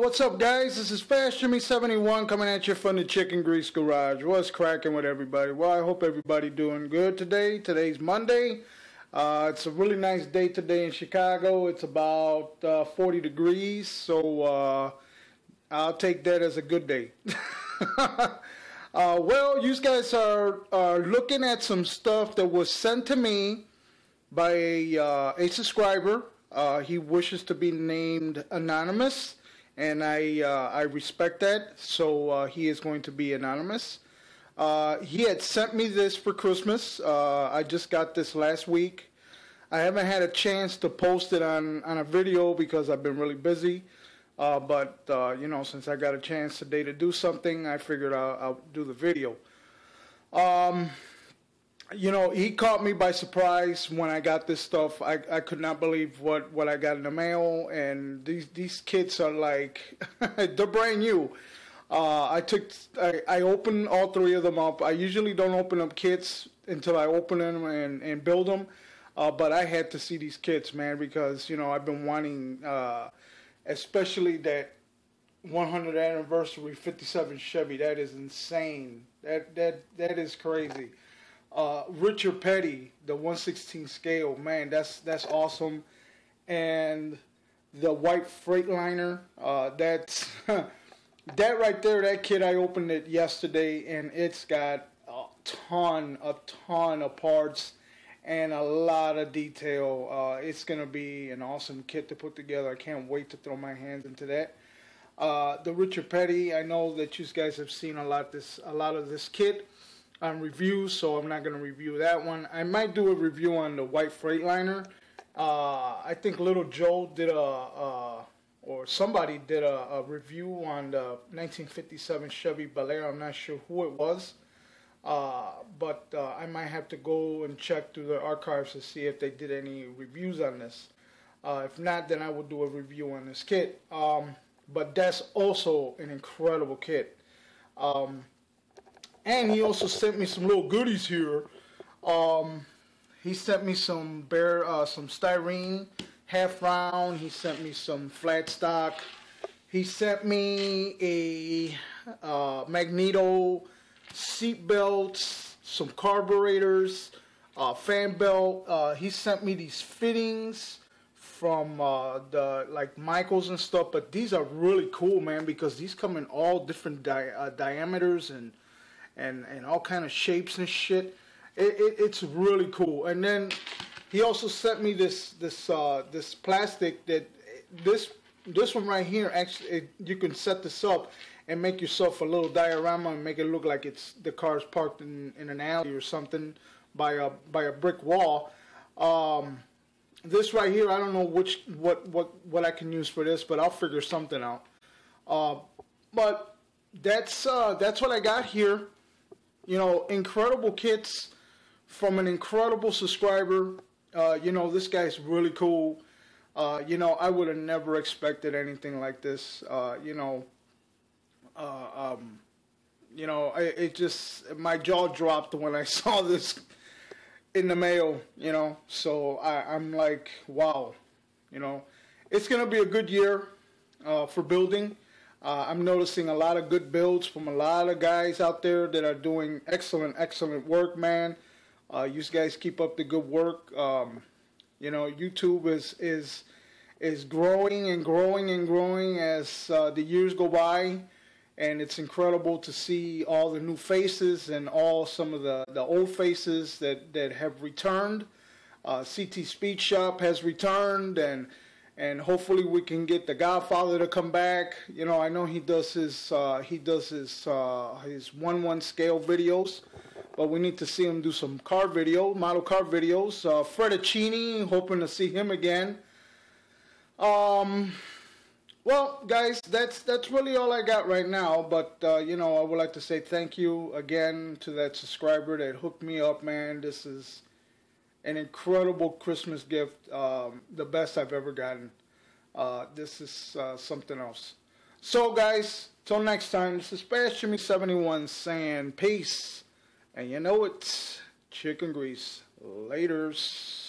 What's up, guys? This is Fast Jimmy 71 coming at you from the Chicken Grease Garage. What's cracking with everybody? Well, I hope everybody doing good today. Today's Monday. Uh, it's a really nice day today in Chicago. It's about uh, 40 degrees, so uh, I'll take that as a good day. uh, well, you guys are, are looking at some stuff that was sent to me by a, uh, a subscriber. Uh, he wishes to be named anonymous and I uh, I respect that. So uh, he is going to be anonymous. Uh, he had sent me this for Christmas. Uh, I just got this last week. I haven't had a chance to post it on on a video because I've been really busy. Uh, but uh, you know, since I got a chance today to do something, I figured I'll, I'll do the video. Um, you know, he caught me by surprise when I got this stuff. I, I could not believe what, what I got in the mail, and these these kits are like they're brand new. Uh, I took I, I opened all three of them up. I usually don't open up kits until I open them and, and build them, uh, but I had to see these kits, man, because you know I've been wanting, uh, especially that 100th anniversary 57 Chevy. That is insane. That that that is crazy. Uh, Richard Petty, the 116 scale, man, that's that's awesome. And the white Freightliner, uh, that's that right there. That kit, I opened it yesterday, and it's got a ton, a ton of parts and a lot of detail. Uh, it's gonna be an awesome kit to put together. I can't wait to throw my hands into that. Uh, the Richard Petty, I know that you guys have seen a lot this, a lot of this kit on reviews, so I'm not going to review that one. I might do a review on the white Freightliner. Uh, I think Little Joe did a, uh, or somebody did a, a, review on the 1957 Chevy Bel Air. I'm not sure who it was. Uh, but uh, I might have to go and check through the archives to see if they did any reviews on this. Uh, if not, then I will do a review on this kit. Um, but that's also an incredible kit. Um, and he also sent me some little goodies here. Um, he sent me some bear, uh, some styrene half round. He sent me some flat stock. He sent me a uh, magneto seat belts, some carburetors, uh, fan belt. Uh, he sent me these fittings from uh, the like Michaels and stuff. But these are really cool, man, because these come in all different di uh, diameters and and and all kind of shapes and shit. It, it, it's really cool. And then he also sent me this this uh, this plastic that this this one right here actually it, you can set this up and make yourself a little diorama and make it look like it's the car's parked in, in an alley or something by a by a brick wall. Um, this right here, I don't know which what what what I can use for this, but I'll figure something out. Uh, but that's uh, that's what I got here. You know, incredible kits from an incredible subscriber. Uh, you know, this guy's really cool. Uh, you know, I would have never expected anything like this. Uh, you know, uh, um, you know, I, it just my jaw dropped when I saw this in the mail. You know, so I, I'm like, wow. You know, it's gonna be a good year uh, for building. Uh, I'm noticing a lot of good builds from a lot of guys out there that are doing excellent, excellent work, man. Uh, you guys keep up the good work. Um, you know, YouTube is is is growing and growing and growing as uh, the years go by, and it's incredible to see all the new faces and all some of the the old faces that that have returned. Uh, CT Speed Shop has returned, and and hopefully we can get the Godfather to come back. You know, I know he does his uh, he does his uh, his one one scale videos, but we need to see him do some car video, model car videos. Uh, Fredicini, hoping to see him again. Um, well, guys, that's that's really all I got right now. But uh, you know, I would like to say thank you again to that subscriber that hooked me up, man. This is an incredible Christmas gift, um, the best I've ever gotten. Uh, this is uh, something else. So, guys, till next time, this is Fast Jimmy 71 saying peace. And you know it's chicken grease. Laters.